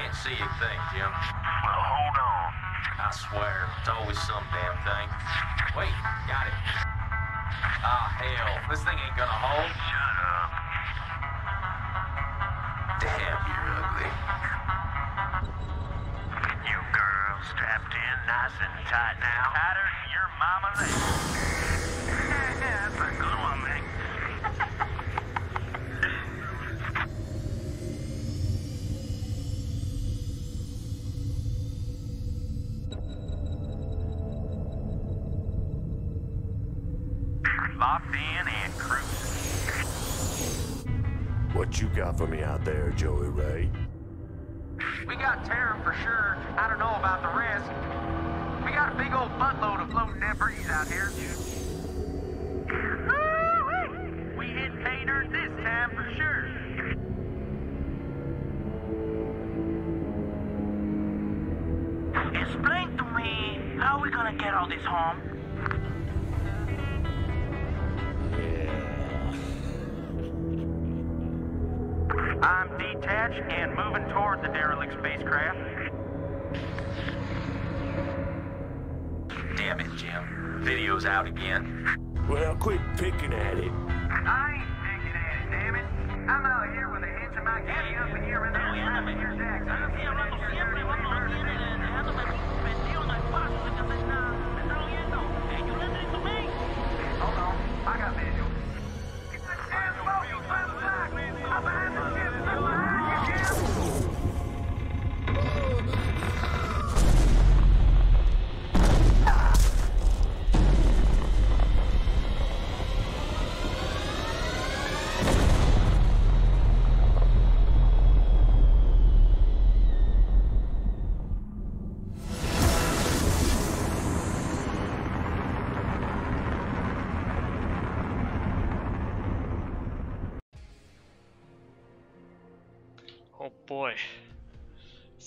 Can't see a thing, Jim. Well, hold on. I swear, it's always some damn thing. Wait, got it. Ah, hell, this thing ain't gonna hold. Shut up. Damn, you're ugly. You girls strapped in nice and tight now. Tighter than your mama leg. That's a good for me out there, Joey Ray? I'm detached and moving toward the derelict spacecraft. Damn it, Jim. Video's out again. Well, quit picking at it. I ain't picking at it, damn it. I'm out here with a hitch in my kitty up in here and there. slapping your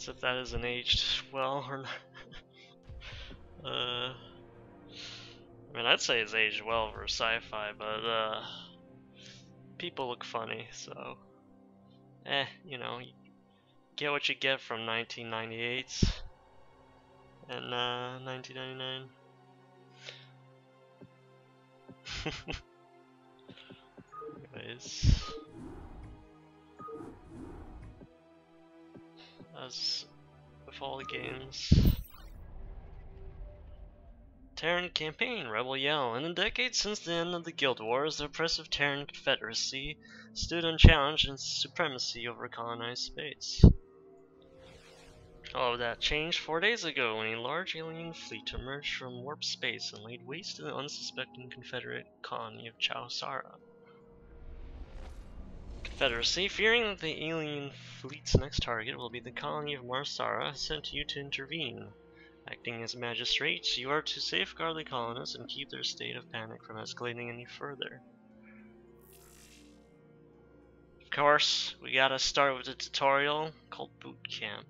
So if that isn't aged well or not. uh, I mean, I'd say it's aged well for sci-fi, but uh, people look funny, so eh, you know, get what you get from 1998 and uh, 1999. Anyways. As with all the games. Terran Campaign, Rebel Yell. In the decades since the end of the Guild Wars, the oppressive Terran Confederacy stood unchallenged in supremacy over colonized space. All of that changed four days ago when a large alien fleet emerged from warp space and laid waste to the unsuspecting Confederate colony of Chau Sara. Confederacy, fearing that the alien fleet's next target will be the colony of Mar Sara, sent you to intervene. Acting as magistrates, you are to safeguard the colonists and keep their state of panic from escalating any further. Of course, we gotta start with a tutorial called Boot Camp.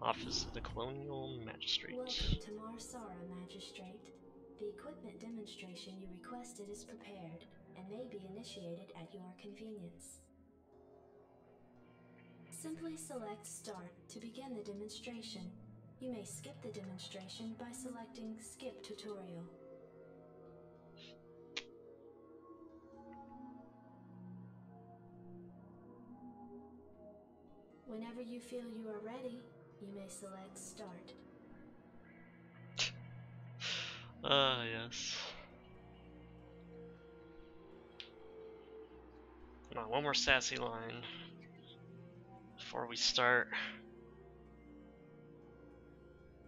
Office of the Colonial Magistrate. Welcome to Mar Sara, Magistrate. The equipment demonstration you requested is prepared and may be initiated at your convenience. Simply select Start to begin the demonstration. You may skip the demonstration by selecting Skip Tutorial. Whenever you feel you are ready, you may select Start. Ah, yes. Come on, one more sassy line before we start.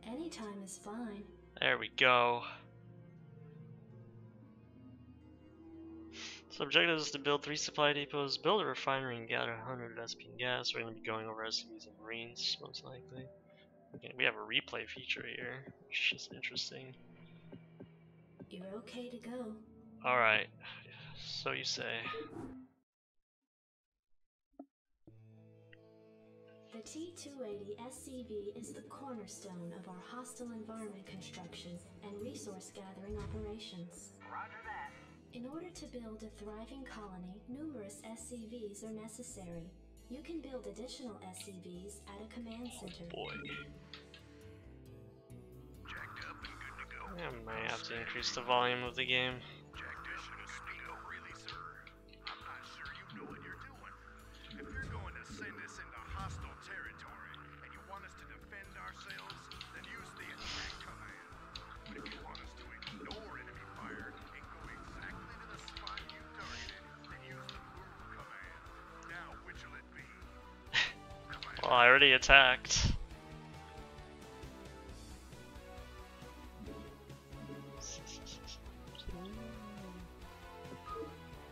Anytime is fine. There we go. So objective is to build three supply depots, build a refinery, and gather 100 SP gas. We're going to be going over SCVs and Marines, most likely. Okay, we have a replay feature here, which is interesting. You're okay to go. Alright, so you say. The T-280 SCV is the cornerstone of our hostile environment construction and resource gathering operations. Roger that. In order to build a thriving colony, numerous SCVs are necessary. You can build additional SCVs at a command oh, center. Oh Boy. Jacked up and good to go. I might have to increase the volume of the game. Well, I already attacked.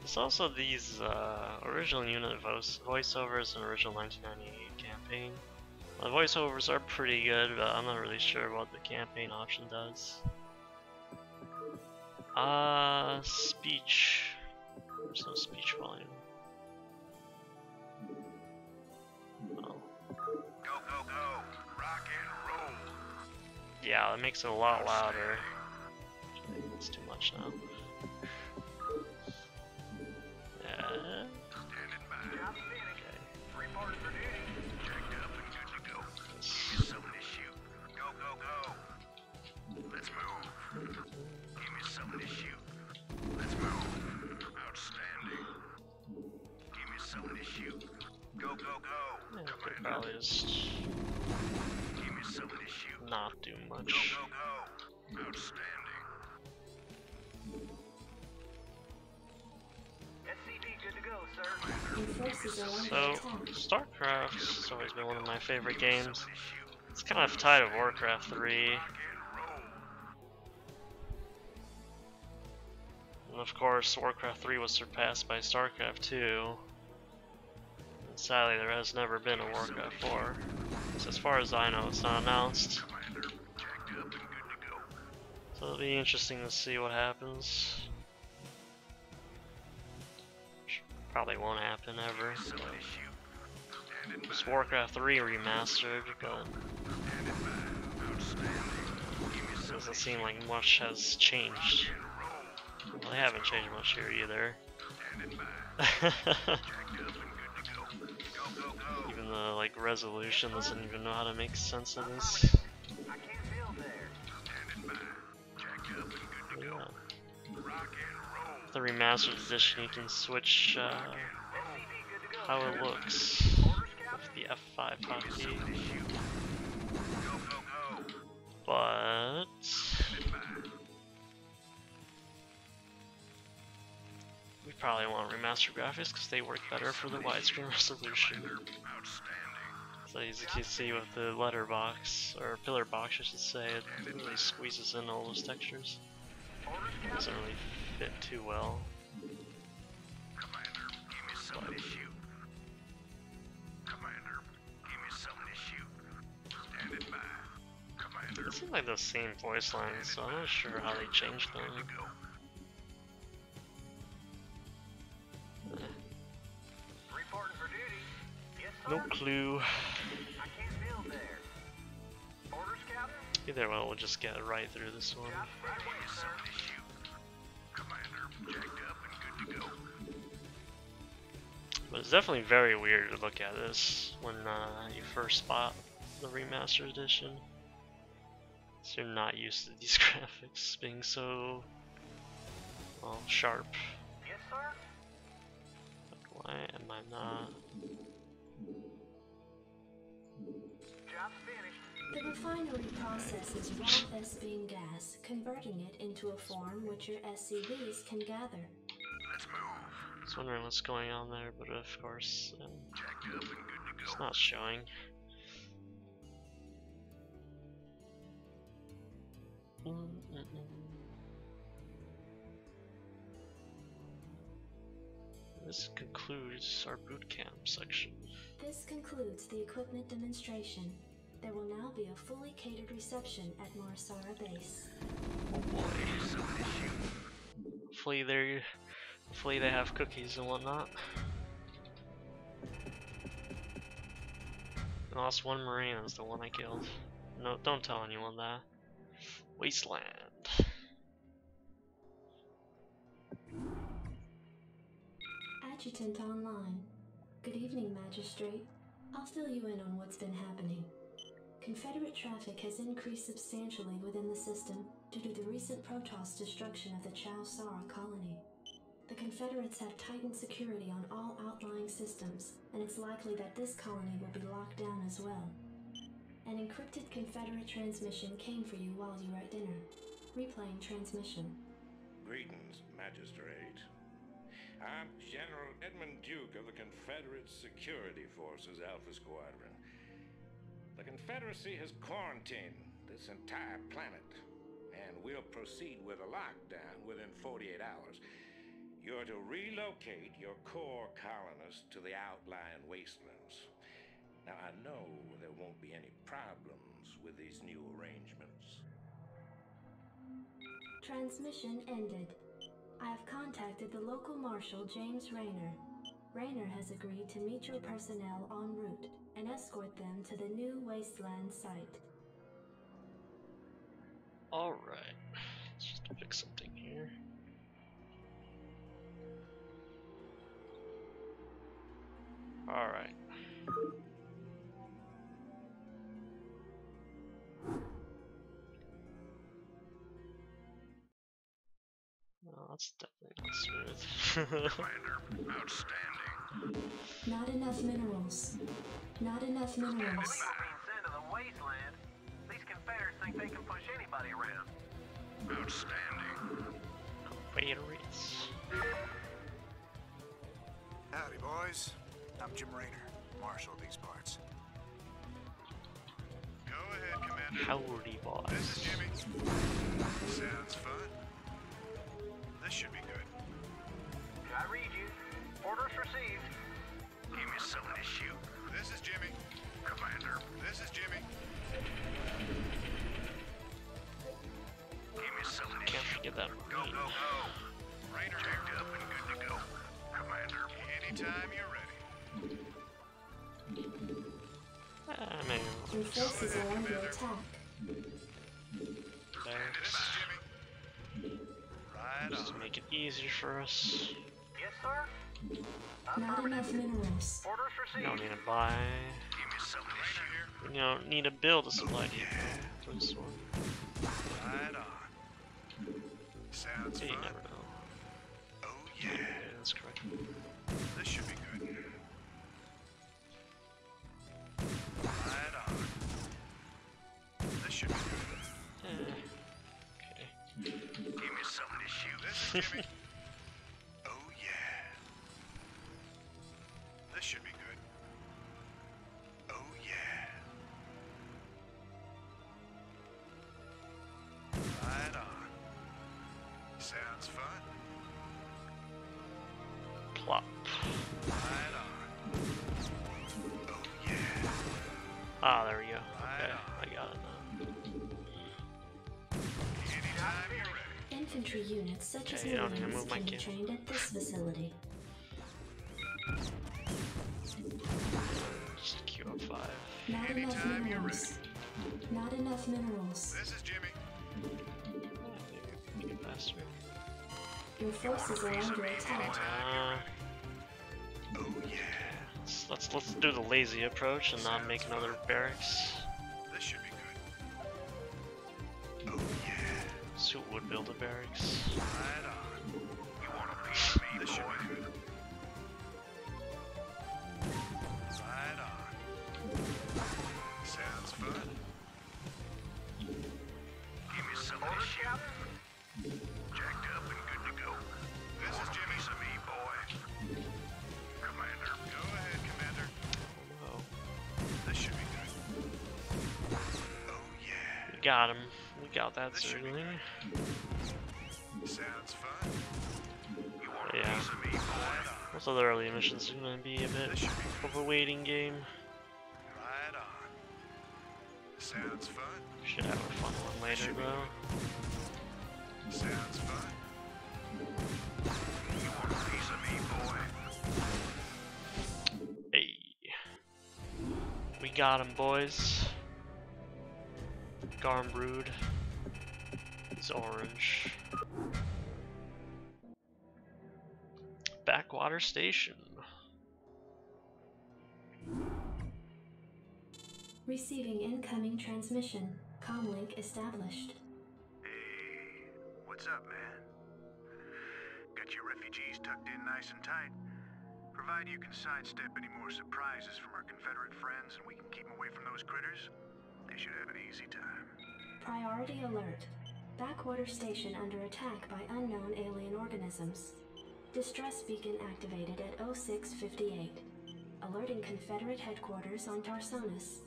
There's also these uh, original unit voice voiceovers in original 1998 campaign. The voiceovers are pretty good, but I'm not really sure what the campaign option does. Uh, speech. There's no speech volume. Yeah, that makes it a lot louder. It's too much now. Yeah. Outstanding. Give me something to shoot. Go, go, go. yeah, Commander, probably just give me something to shoot. Not do much. go, go. Go, So, always been one of my favorite games. It's kind of tied to Warcraft 3. And. Of course, Warcraft 3 was surpassed by StarCraft 2. And sadly, there has never been a Warcraft 4. So as far as I know, it's not announced. It'll be interesting to see what happens. Probably won't happen ever. It's Warcraft 3 remastered, but doesn't seem like much has changed. Well, they haven't changed much here either. Even the like resolution doesn't even know how to make sense of this. The remastered edition, you can switch uh, how it looks with the F5 Give hotkey, but we probably want remastered graphics because they work better for the widescreen resolution. So as you can see with the letterbox, or pillar box I should say, it really squeezes in all those textures. Orders, It doesn't really fit too well. Commander, give me something to shoot. Commander, give me something to shoot. Standing by. Commander, It seems like the same voice lines, so I'm not sure how they changed them. Reporting for duty. Yes, sir. No clue. I can't build there. Orders, Captain. Either way, we'll just get right through this one. Job Give But it's definitely very weird to look at this when uh, you first spot the remastered edition. So you're not used to these graphics being so well sharp. Yes, sir. But why am I not? Job finished. The refinery processes raw Vespene gas, converting it into a form which your SCVs can gather. Let's move. I was wondering what's going on there, but of course um, Jacked up and good to it's not showing. This concludes our boot camp section. This concludes the equipment demonstration. There will now be a fully catered reception at Mar Sara Base. Oh boy. Hopefully they hopefully they have cookies and whatnot. I lost one marine, that's the one I killed. No, don't tell anyone that. Wasteland. Adjutant online. Good evening, Magistrate. I'll fill you in on what's been happening. Confederate traffic has increased substantially within the system due to the recent Protoss destruction of the Chau Sara colony. The Confederates have tightened security on all outlying systems, and it's likely that this colony will be locked down as well. An encrypted Confederate transmission came for you while you were at dinner. Replaying transmission. Greetings, Magistrate. I'm General Edmund Duke of the Confederate Security Forces Alpha Squadron. The Confederacy has quarantined this entire planet, and we'll proceed with a lockdown within 48 hours. You're to relocate your core colonists to the outlying wastelands. Now, I know there won't be any problems with these new arrangements. Transmission ended. I have contacted the local marshal, James Raynor. Raynor has agreed to meet your personnel en route and escort them to the new wasteland site. Alright. Let's just fix something here. Alright. No, that's definitely not smooth. Commander, outstanding. Not enough minerals. Not enough minerals. People being sent to the wasteland. These Confederates think they can push anybody around. Outstanding. Confederates. Howdy, boys. I'm Jim Raynor, Marshal of these parts. Go ahead, Commander. Howdy, boss. This is Jimmy. Sounds fun. This should be good. I read you. Orders received. Give me something to shoot. This is Jimmy. Commander, this is Jimmy. Something to Can't shoot. forget that Go, go, go. Raynor picked up and good to go. Commander, anytime you're ready. Ah, maybe Your forces are under attack. there. This is Jimmy. Right Just to on. make it easier for us. Yes, sir. Not enough minerals. Orders We don't need to buy. Give me something to shoot. We don't need to build a supply depot for this one. Right on. Sounds Yeah, you fun. never know. Oh Yeah, yeah. that's correct. This should be good. Right on. This should be good. Eh, okay. Give me something to shoot. This is Infantry units such as Okay, you don't need to Marines move my can be trained at this facility. Just queue up five. Not enough Anytime you're minerals. Not enough minerals. This is Jimmy. Yeah, maybe we can get faster. Your forces are under attack. Uh, Oh yeah. let's, let's let's do the lazy approach and not make another barracks. So would build a barracks. Right on. You want a piece of me, This should be good. Right on. Sounds fun. Give me something to shoot. Jacked up and good to go. This is Jimmy. Piece me, boy. Commander. Go ahead, Commander. Oh, This should be good. Oh yeah. we got him. We got that This should be certainly. Those other early missions are gonna be a bit This should be good. of a waiting game. Right on. Sounds fun. Should have a fun one later though. Sounds fun. You want a piece of me, boy? Hey. We got him, boys. Garmbrood. It's orange. Backwater Station. Receiving incoming transmission. Comlink established. Hey, what's up, man? Got your refugees tucked in nice and tight. Provide you can sidestep any more surprises from our Confederate friends and we can keep them away from those critters, they should have an easy time. Priority alert. Backwater station under attack by unknown alien organisms. Distress beacon activated at 0658. Alerting Confederate headquarters on Tarsonis.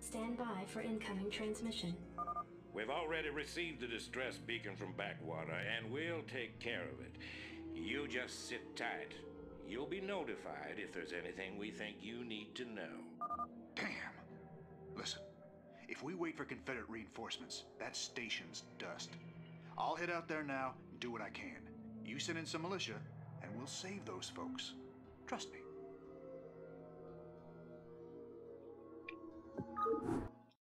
Stand by for incoming transmission. We've already received the distress beacon from Backwater, and we'll take care of it. You just sit tight. You'll be notified if there's anything we think you need to know. Damn. Listen, if we wait for Confederate reinforcements, that station's dust. I'll head out there now and do what I can. You send in some militia, and we'll save those folks. Trust me.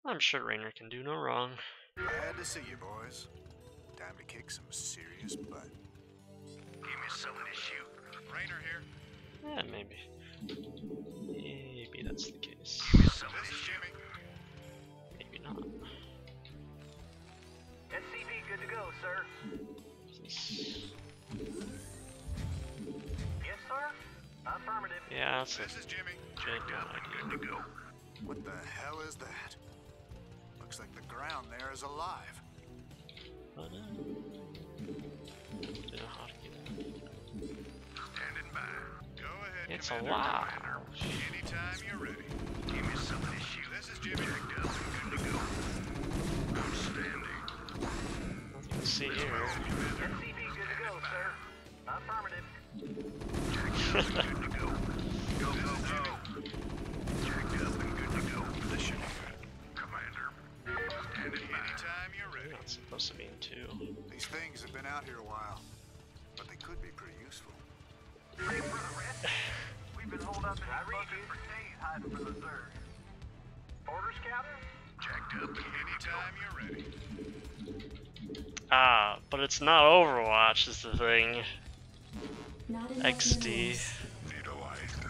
I'm sure Raynor can do no wrong. Glad to see you, boys. Time to kick some serious butt. Give me something to shoot. Raynor here. Yeah, maybe. Maybe that's the case. Give me something to shoot. Maybe not. SCV good to go, sir. Sir? Affirmative. Yeah, that's This is Jimmy. genuine idea. Good to go. What the hell is that? Looks like the ground there is alive. But, uh, don't know how to get it. Standing by. Go ahead, It's a Commander. lot. Anytime you're ready. Give me shoot. This is Jimmy. Good to go. Outstanding. Nothing to see here. Supposed to be in two. These things have been out here a while, but they could be pretty useful. Ready for the? We've been holed up in these bunkers for days hiding from the Zerg. Orders, Captain? Jacked up anytime you're ready. Ah, but it's not Overwatch is the thing. Not enough XD. minerals. Visualized.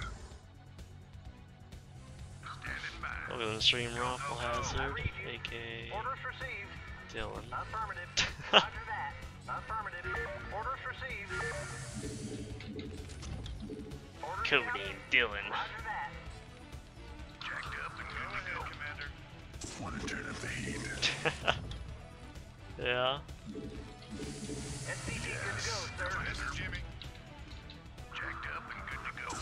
Standing by. Look at the stream Raffle Hazard, read aka Orders received. Dylan. Affirmative. Roger that. Affirmative. Orders received. Orders, Cody Dylan. Roger that. Jacked up and good to. Commander. Want to turn up the heat. yeah. SCV good to go, sir. This is Jimmy.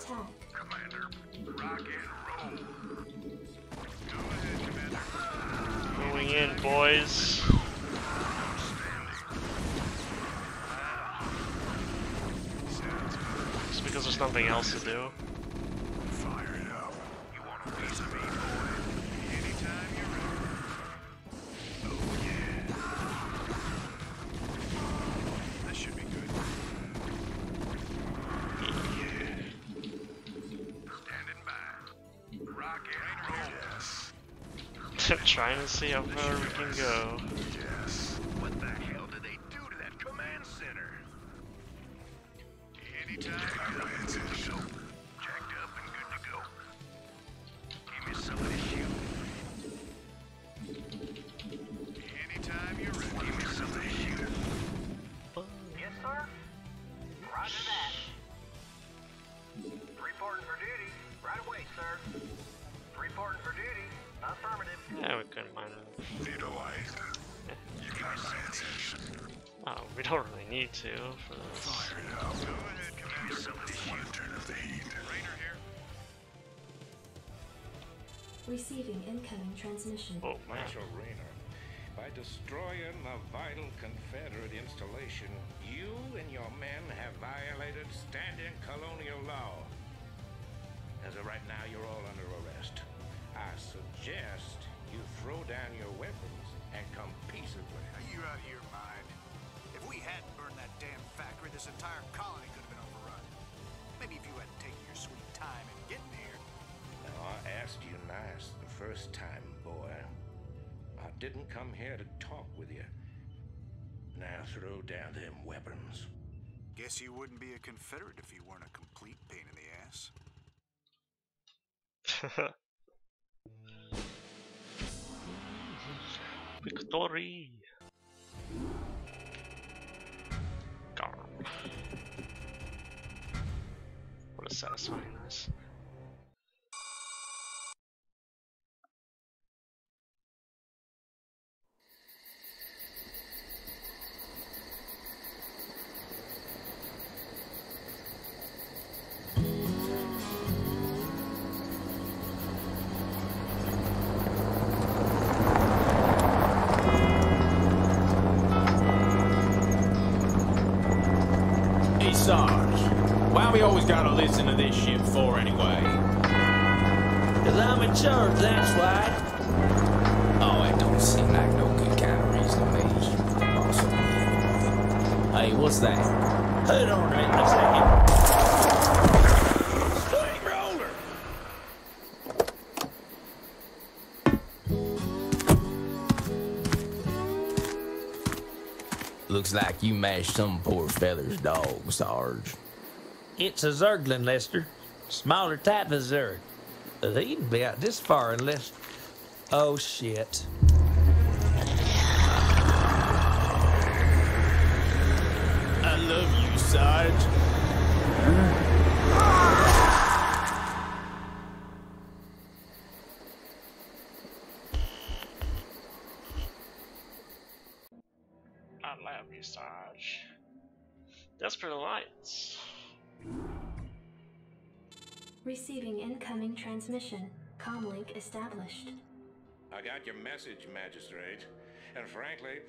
attack. Commander, rock and roll. Go ahead, Commander. Going in, boys. Just because there's nothing else to do. Trying to see how far we can go. Yeah, we couldn't mind. Visualized. You gotta pay attention. Oh, we don't really need to for this. Fire it up. Go ahead, Commander. Give me something to shoot. Turn up the heat. Raynor here. Receiving incoming transmission. Oh man. Marshal Raynor, by destroying the vital Confederate installation, you and your men have violated standing colonial law. As of right now, you're all under arrest. I suggest you throw down your weapons and come peaceably. Are you out of your mind? If we hadn't burned that damn factory, this entire colony could have been overrun. Maybe if you hadn't taken your sweet time in getting here. Now, I asked you nice the first time, boy. I didn't come here to talk with you. Now throw down them weapons. Guess you wouldn't be a Confederate if you weren't a complete pain in the ass. Victory! Garm. What a satisfying this. Gotta listen to this shit for anyway? Cause I'm in charge, that's why. Oh, it don't seem like no good kind of reason to me. Also, hey, what's that? Hold on right a second. Steamroller! Looks like you mashed some poor feather's dog, Sarge. It's a Zergling, Lester. Smaller type of Zerg. They'd be out this far unless. Oh shit. I love you, Sarge. Incoming transmission. Comlink established. I got your message, Magistrate. And frankly,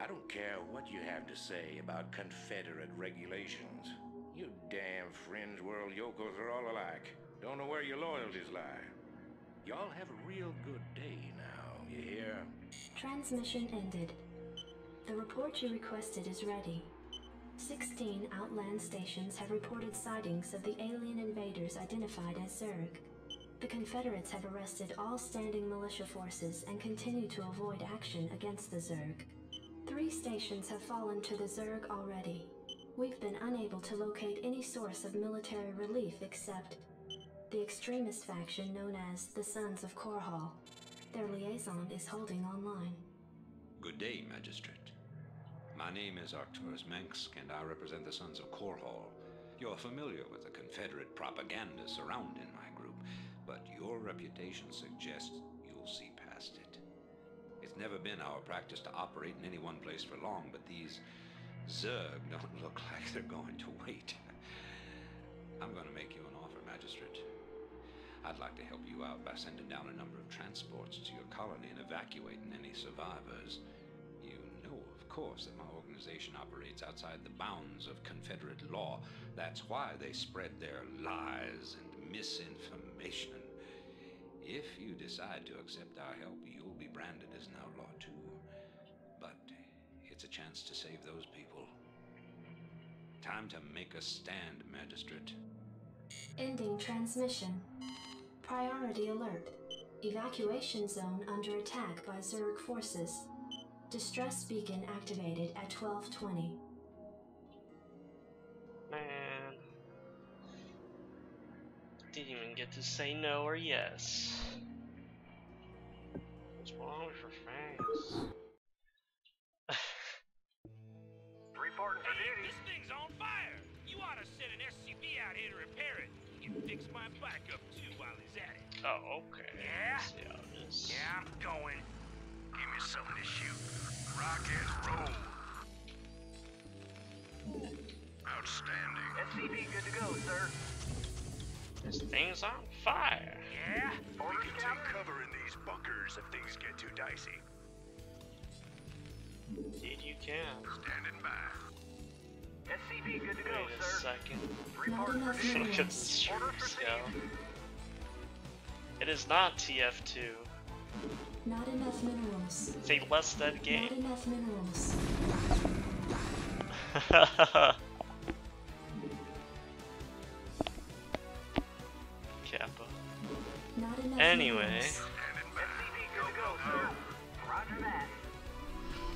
I don't care what you have to say about Confederate regulations. You damn fringe world yokels are all alike. Don't know where your loyalties lie. Y'all have a real good day now, you hear? Transmission ended. The report you requested is ready. 16 Outland stations have reported sightings of the alien invaders identified as Zerg. The Confederates have arrested all standing militia forces and continue to avoid action against the Zerg. Three stations have fallen to the Zerg already. We've been unable to locate any source of military relief except the extremist faction known as the Sons of Korhal. Their liaison is holding online. Good day, Magistrate. My name is Arcturus Mengsk, and I represent the Sons of Korhal. You're familiar with the Confederate propaganda surrounding my group, but your reputation suggests you'll see past it. It's never been our practice to operate in any one place for long, but these Zerg don't look like they're going to wait. I'm going to make you an offer, Magistrate. I'd like to help you out by sending down a number of transports to your colony and evacuating any survivors. Course, that my organization operates outside the bounds of Confederate law. That's why they spread their lies and misinformation. If you decide to accept our help, you'll be branded as an outlaw too. But it's a chance to save those people. Time to make a stand, Magistrate. Ending transmission. Priority alert. Evacuation zone under attack by Zerg forces. Distress beacon activated at 1220. Man. Didn't even get to say no or yes. What's wrong with your face? Reporting for duty. This thing's on fire! You ought to send an SCV out here to repair it. You can fix my bike up too while he's at it. Oh, okay. Yeah? Let's see how this- Yeah, I'm going. Give me something to shoot. Rock and roll. Outstanding. SCV good to go, sir. This thing's on fire. Yeah? We Orders, can take cover in these bunkers if things get too dicey. Indeed, you can. Standing by. SCV good to go, Wait a sir. second. Not Report for enough duty. Look at minerals. this Orders troops received. go. It is not TF2. Not enough minerals. It's a less Not game. enough minerals. Kappa. Not enough Anyway. minerals. Standing by. SCV good to go, sir. Roger that.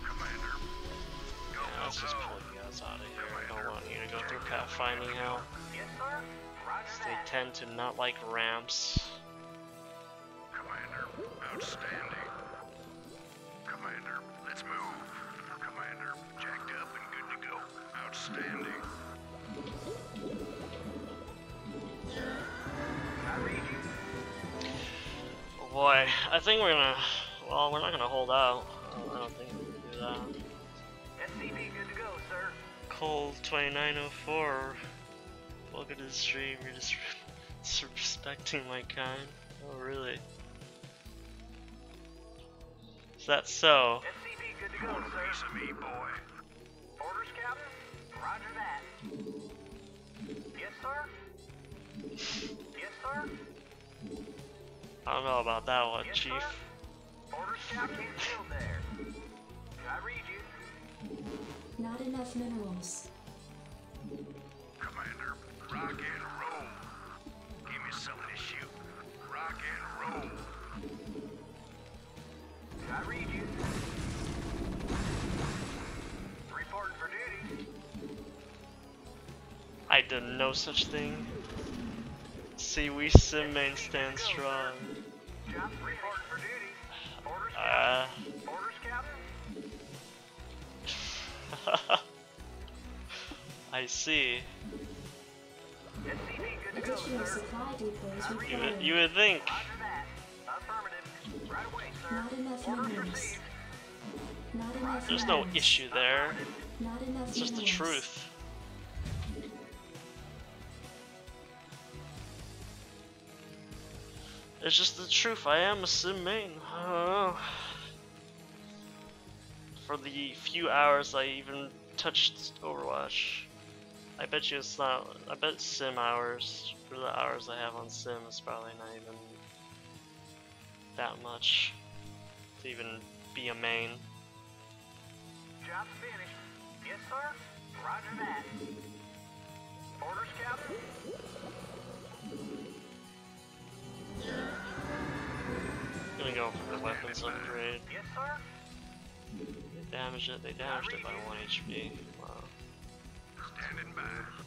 Commander. Go, Yeah, let's just go. pull you guys out of here. I don't want you to go through pathfinding hell. Yes, They tend to not like ramps. Commander, outstanding. Commander, let's move. Commander, jacked up and good to go. Outstanding. I read you. Oh boy, I think we're gonna. Well, we're not gonna hold out. I don't think we can do that. SCV good to go, sir. Cold 2904. Welcome to the stream. You're just disrespecting my kind. Oh, really? Is that so? SCV good to You go, want a sir. piece of me. Orders, that. Yes, sir. Yes, sir. I don't know about that one, Yes, Chief. Orders, Captain. Field there. I read you. Not enough minerals. Commander, rock I read you. Reporting for duty. I did no such thing. See, we sim main stand strong. Job reporting for duty. Orders, Ah. Orders, Captain. I see. SCV good to go, Additional sir. supply depots You would, you would think. Not enough Not enough There's no issue there. Not enough It's just the truth. It's just the truth. I am a sim main. I don't know. For the few hours I even touched Overwatch, I bet you it's not. I bet sim hours for the hours I have on sim is probably not even that much to even be a main. Job's finished. Yes, sir. Roger that. Orders, Captain. Gonna go for the weapons upgrade. Yes, sir. They damaged it. They damaged it by one HP. Wow. Standing by.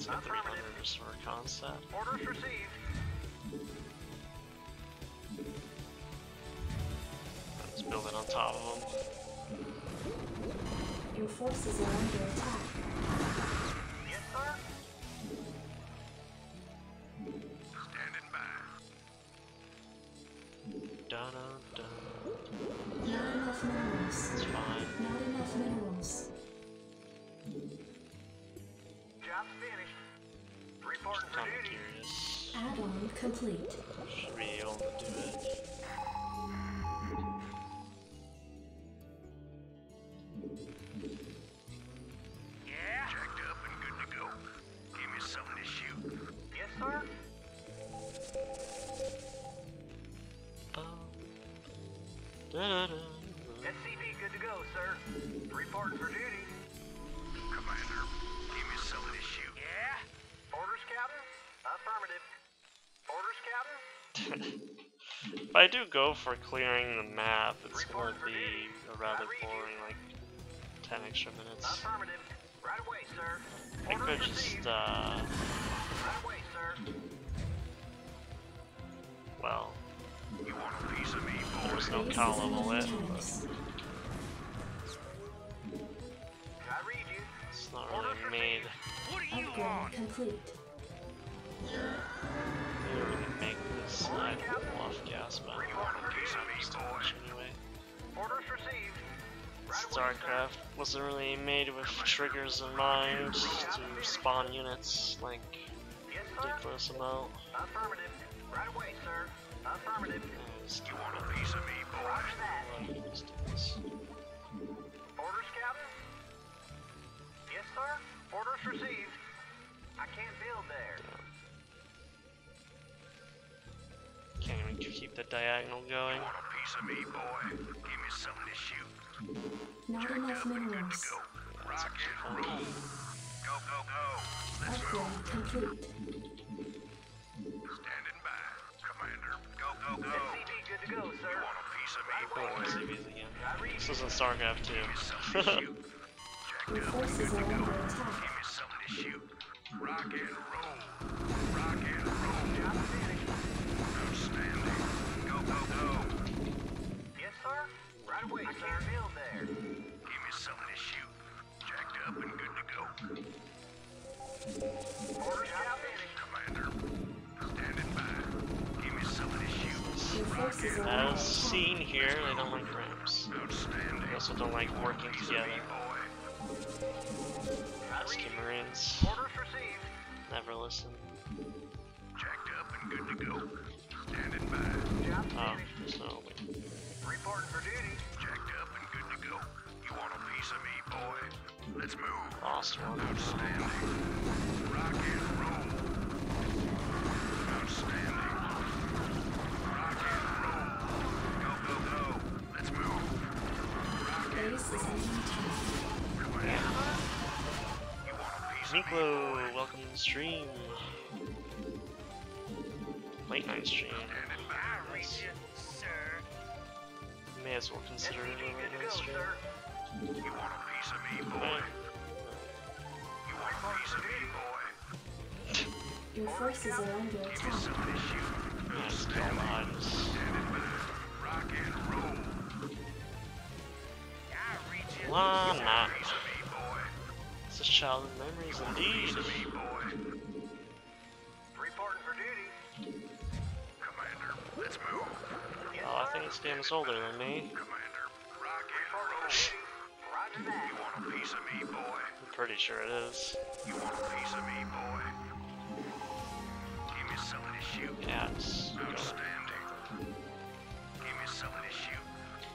Yeah, let's get 300 just for a concept. Orders received. Let's build it on top of them. Your forces are under attack. I do go for clearing the map, it's gonna be a rather boring, like 10 extra minutes. Right away, sir. I Orders could just, uh, Right away, sir. well, You want a piece of me, boy? there's no Base is column under lit, attack. but I read you. it's not really made. What do you Upgrade want? complete. They don't really make this. Off gas, but I don't want to use it too anyway. Orders received. StarCraft wasn't really made with triggers in mind to spawn units like ridiculous amount. Affirmative. Right away, sir. Affirmative. You want a piece of me, boy? Roger that. Orders, Captain? Yes, sir. Orders received. Can't keep the diagonal going. Want a piece of me, boy? Give me something to shoot. Not enough minerals. Rock and roll. Go, go, go. Let's Upgrade move. complete. Standing by. Commander, go, go, go. SCV good to go, You want a piece of me, Oh, boy? Again. This isn't StarCraft 2. Something to Your forces are under attack. Give me something to shoot. Rock and roll. Rock and stream. Late night stream. Standing by. I read you, sir. May as well consider it a late good to night go, stream. sir. You want a piece of me, boy? You want a piece of me, boy? Your forces are under Give attack. something to shoot. yeah, still odds. Standing by. Rock and roll. I childhood memories indeed. Oh, I think this game is older than me. Commander, rock and roll. for duty. Roger that. You want a piece of me, boy? I'm pretty sure it is. You want a piece of me, boy? Give me something to shoot. Outstanding. Give me something to shoot.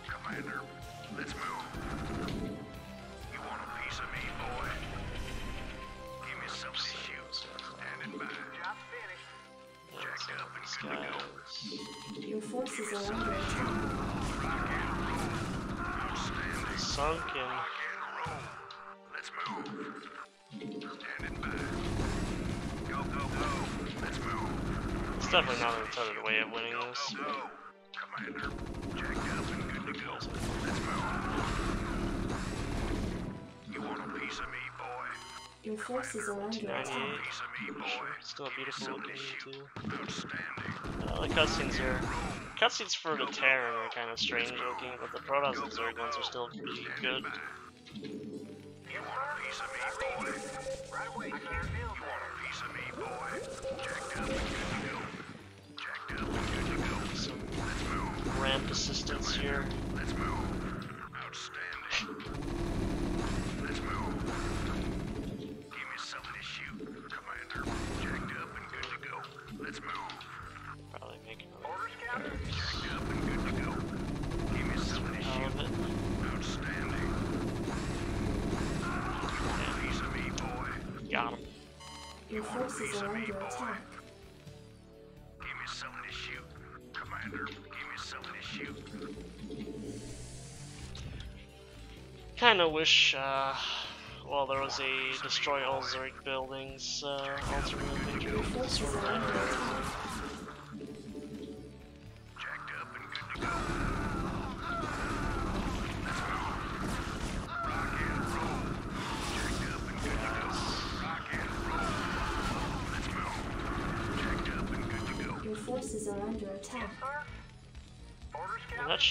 Commander, let's move. Guys. Your forces are under attack. Rock and roll. Outstanding. Sunken. Rock and roll. Let's move. Standing by. Go, go, go. Let's move. It's definitely not an intended way of winning Go, this. go, go. Commander, jacked up and good to go. Let's move. You want a piece of me, boy? Your forces are under attack. 98. Piece of me, boy? Still a beautiful looking too. Outstanding. Uh, the cutscenes are cutscenes for the Terran are kind of strange looking, but the Protoss and Zerg ones are still pretty good. Yes, Piece sir. of me, I Kinda wish, uh, well, there was a destroy all Zerg buildings, uh, alternate Your forces are under attack. Jacked up and good to go. Let's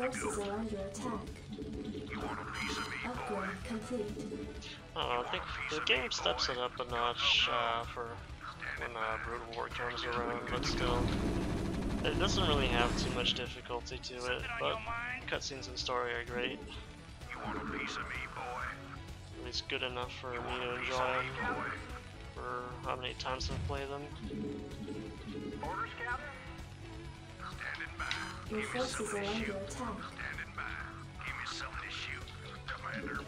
forces are under attack. Upgrade complete. I don't know, I think the game steps it up a notch uh, for when uh, Brood War comes around, but still, it doesn't really have too much difficulty to it, but cutscenes and story are great. At least good enough for me to enjoy them for how many times I've played them. Orders, Captain? Your forces are under attack. Standing by. Give me something to shoot. Commander.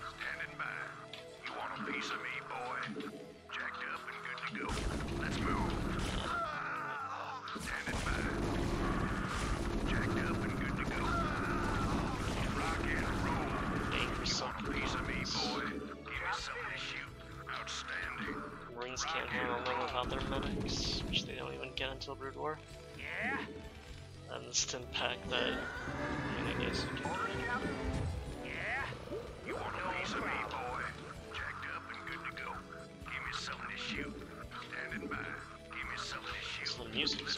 Standing by. You want a piece of me, boy? Jacked up and good to go. Let's move. Standing by. Jacked up and good to go. Rock and roll. Aim for You some want a piece of me, boy? Give me something to shoot. Outstanding. Marines can't handle them without their medics, which they don't even get until Brood War. Yeah? And the stim pack that, I mean, I guess you can Yeah? You want a piece of me, boy? Jacked up and good to go. Give me something to shoot. Standing by. Give me something to shoot. So the music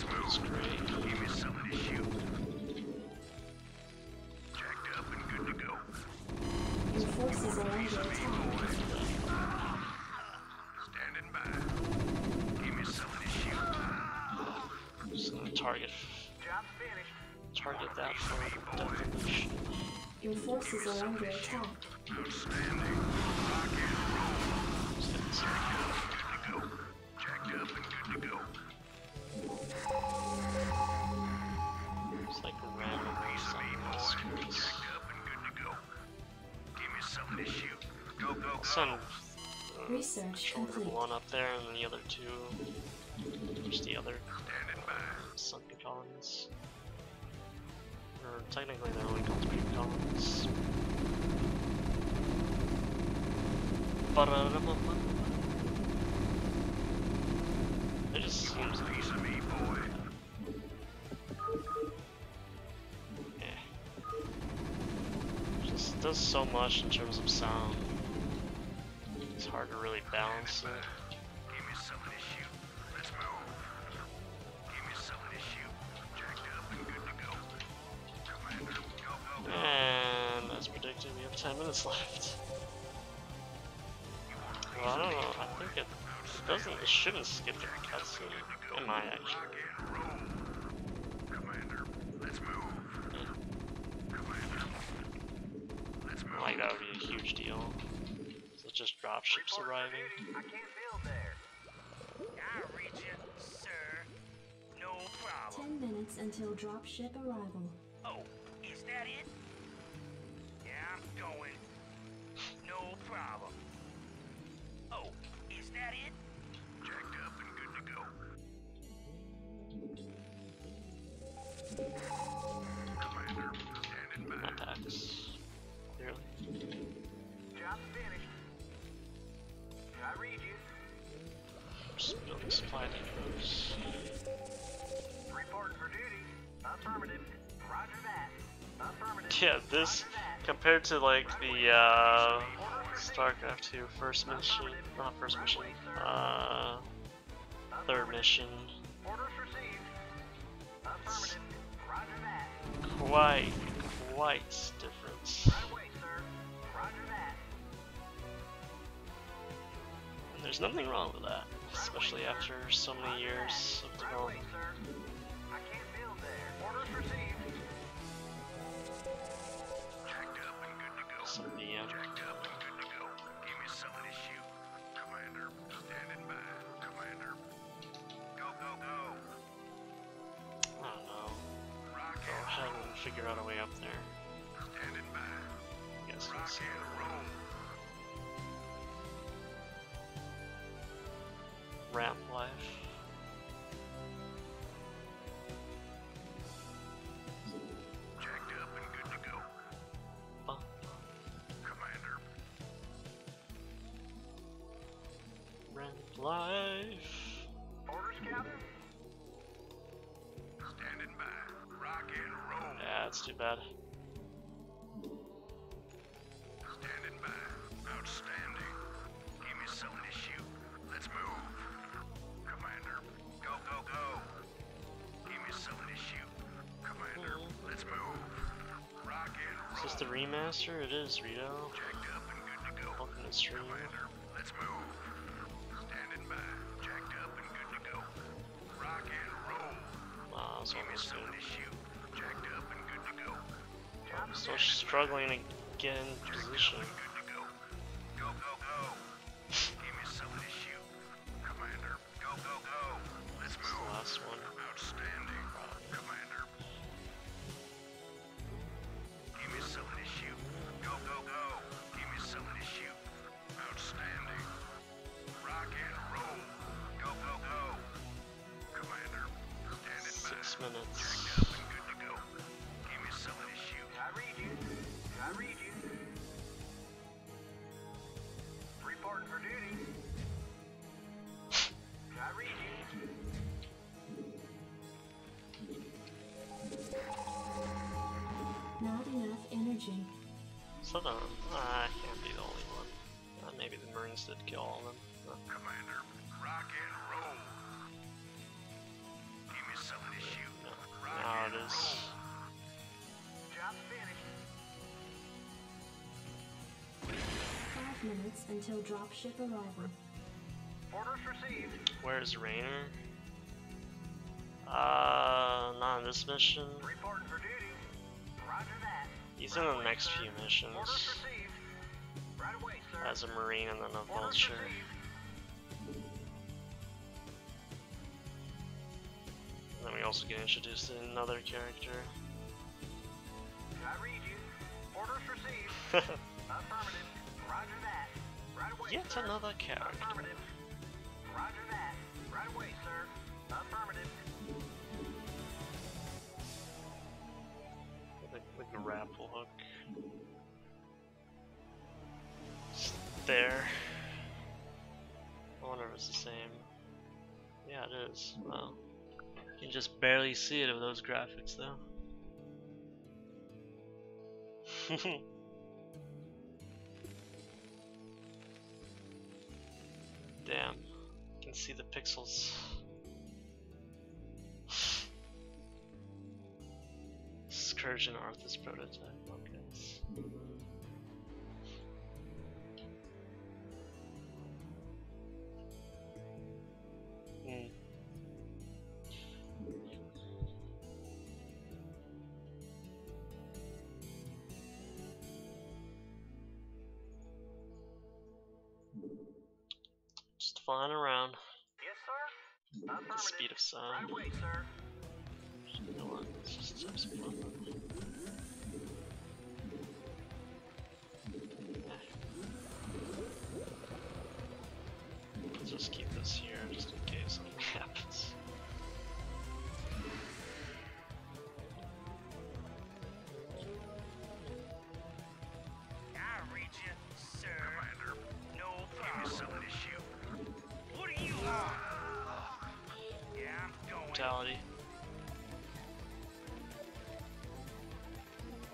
target that for definition. Your forces are under attack. Outstanding. Rock and roll. Just get this- Good to go. Jacked up and good to go. It's like random Piece of me, boy. screens. Jacked up and good to go. Give me something to shoot. Go, go, go. Send uh, Research shoulder complete. one up there, and then the other two, just the other sunken colonies. Or technically they're only called three colonies. Ba-da-da-ba-ba. It just seems a piece of me, boy? eh. Just does so much in terms of sound. It's hard to really balance it. We have 10 minutes left. You want a piece Well, I don't know. I think it doesn't. It shouldn't skip the cutscene. It might actually. Rock and. Commander, let's move. Commander, let's move. Like that would be a huge deal. So it's just dropships Report arriving. I can't build there. I'll reach you, sir. No problem. Ten minutes until dropship arrival. Problem. Oh, is that it? Jacked up and good to go. Commander, standing by. Attacks. Clearly. Job's finished. I read you. Just building supply depots. Reporting for duty. Affirmative. Roger that. Affirmative. Yeah, this compared to like the uh, StarCraft 2 first mission, not first mission, uh, third mission. Quite, quite different. And there's nothing wrong with that, especially after so many years of development. sir. I figure out a way up there. standing by. I guess we'll Rock see. and roll. Ramp life. Jacked up and good to go. Commander, Ramp life. Yeah, too bad. Standing by. Outstanding. Give me something to shoot. Let's move. Commander, go, go, go. Give me something to shoot. Commander, let's move. roll. this the remaster? It is, Rito. Jacked up and good to go. Welcome to stream. Commander, let's move. Standing by. Jacked up and good to go. Rock and roll. Wow, Give me something to shoot. Still struggling to get in position. So no, ah, I can't be the only one. Uh, maybe the Marines did kill all of them. Uh, Commander, rock and roll. Give me something to shoot. no. Rock Now and it is. Job's finished. Five minutes until dropship arrival. Orders received. Where's Raynor? Uh, not on this mission. Reporting for duty. Roger He's in the next few missions as a Marine and then a Vulture. And then we also get introduced to another character. Yet another character. Grapple hook. There. I wonder if it's the same. Yeah, it is. Wow. You can just barely see it with those graphics, though. Damn. You can see the pixels. And Arthur's prototype. Okay. Flying around. Yes, sir. the speed of Right sound. away, sir. You know what? Let's just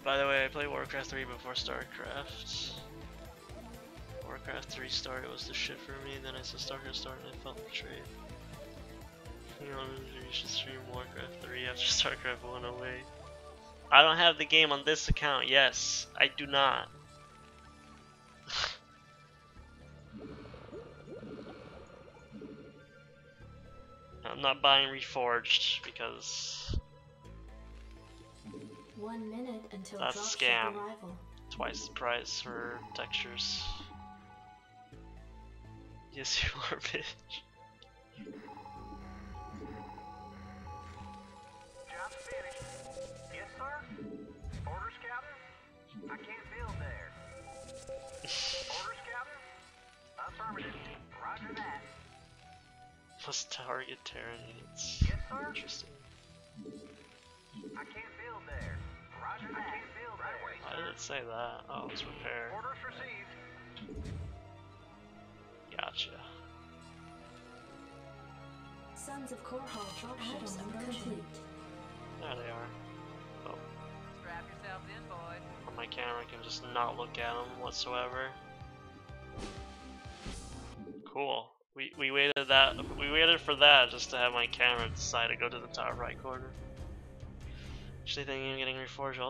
By the way, I played Warcraft 3 before StarCraft. Warcraft 3 started was the shit for me, then I saw StarCraft start and I felt betrayed. You know, you should stream Warcraft 3 after StarCraft 108. I don't have the game on this account, yes, I do not. I'm not buying Reforged because One minute until That's scam. arrival. twice the price for textures. Yes, you are, bitch. Job's finished. Yes, sir. Orders, Captain. I can't build there. Orders, Captain. Affirmative. Roger that. Plus target Terran units. Yes, sir. Interesting. I can't Why did it say that? Oh, it's repair. Orders received. Gotcha. Sons of Korhal dropships are complete. There they are. Oh, Strap yourselves in, boys. on my camera I can just not look at them whatsoever. Cool. We we waited that we waited for that just to have my camera decide to go to the top right corner. Actually thinking of getting reforged